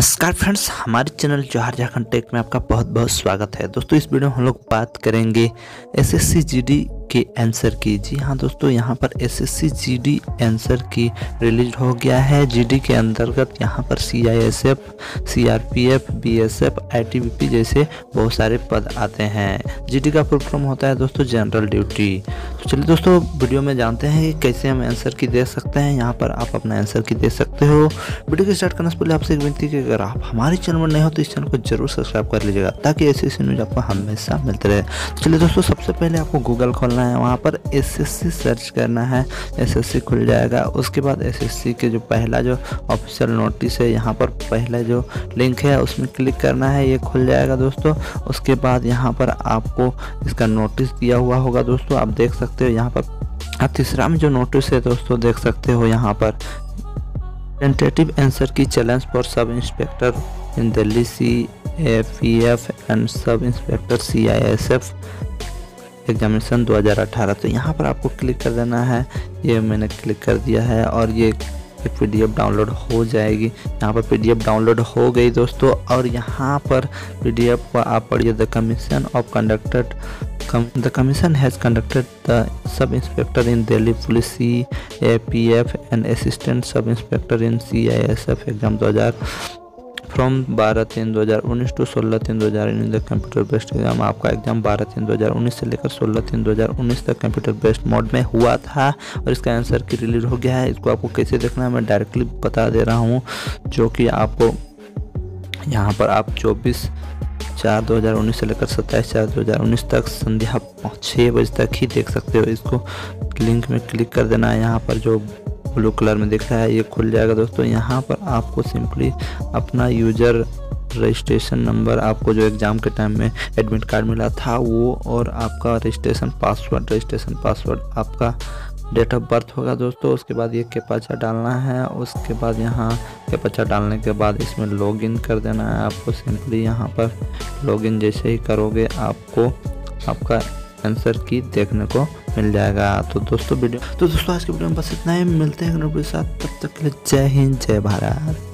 नमस्कार फ्रेंड्स, हमारे चैनल जोहार झारखंड टेक में आपका बहुत बहुत स्वागत है। दोस्तों, इस वीडियो में हम लोग बात करेंगे S S C G GD के आंसर की जी हाँ दोस्तों, यहाँ पर SSC GD answer key release हो गया है। जीडी के अंतर्गत यहाँ पर सीआईएसएफ सीआरपीएफ बीएसएफ आईटीबीपी जैसे बहुत सारे पद आते हैं। जीडी का फुल फॉर्म होता है दोस्तों जनरल ड्यूटी तो चलिए दोस्तों वीडियो में जानते हैं कि कैसे हम आंसर की दे सकते हैं। यहाँ पर आप अपना आंसर की दे सकते हो। वीडियो को स्टार्ट करने से पहले आपसे एक विनती कि अगर आप हमारे चैनल में नए हो तो इस चैनल को ज़रूर सब्सक्राइब कर लीजिएगा, ताकि ऐसी ऐसी न्यूज़ आपको हमेशा मिलते रहे। तो चलिए दोस्तों, सबसे पहले आपको गूगल खोलना है, वहाँ पर एसएससी सर्च करना है एसएससी खुल जाएगा। उसके बाद एसएससी के जो पहला जो ऑफिशियल नोटिस है, यहाँ पर पहला जो लिंक है, उसमें क्लिक करना है, ये खुल जाएगा दोस्तों। उसके बाद यहाँ पर आपको इसका नोटिस दिया हुआ होगा दोस्तों, आप देख सकते हो यहाँ पर। तीसरा में जो नोटिस है दोस्तों, देख सकते हो यहाँ पर। Tentative answer key challenge for sub inspector in Delhi C F and sub inspector C examination 2018 तो यहाँ पर आपको क्लिक कर देना है। ये मैंने क्लिक कर दिया है और ये एक पी डाउनलोड हो जाएगी। यहाँ पर पीडीएफ डाउनलोड हो गई दोस्तों और यहाँ पर पी डी एफ़ पर आप पढ़िए। The commission of conducted the commission has conducted the sub inspector in Delhi police, C A P F and assistant sub inspector in C I S F. Exam दो हज़ार from बारह तीन दो हज़ार उन्नीस टू सोलह तीन दो हज़ार उन्नीस तक कंप्यूटर बेस्ड एग्ज़ाम आपका एग्ज़ाम बारह तीन दो हज़ार उन्नीस से लेकर सोलह तीन दो हज़ार उन्नीस तक कंप्यूटर बेस्ड मोड में हुआ था और इसका आंसर की रिलीज़ हो गया है। इसको आपको कैसे देखना है, मैं डायरेक्टली बता दे रहा हूँ, जो कि आपको यहाँ पर आप चौबीस चार दो हज़ार उन्नीस से लेकर सत्ताईस चार दो हज़ार उन्नीस तक संध्या छः बजे तक ही देख सकते हो। इसको लिंक में क्लिक कर देना है। यहाँ पर जो ब्लू कलर में दिख रहा है, ये खुल जाएगा दोस्तों। यहाँ पर आपको सिंपली अपना यूज़र रजिस्ट्रेशन नंबर आपको जो एग्ज़ाम के टाइम में एडमिट कार्ड मिला था, वो और आपका रजिस्ट्रेशन पासवर्ड रजिस्ट्रेशन पासवर्ड आपका डेट ऑफ़ बर्थ होगा दोस्तों। उसके बाद ये केपाचा डालना है, उसके बाद यहाँ केपाचा डालने के बाद इसमें लॉगिन कर देना है आपको। सिंपली यहाँ पर लॉगिन जैसे ही करोगे, आपको आपका आंसर की देखने को मिल जाएगा। तो दोस्तों वीडियो तो दोस्तों आज के वीडियो में बस इतना ही। मिलते हैं साथ। तब तक के लिए जय हिंद, जय भारत।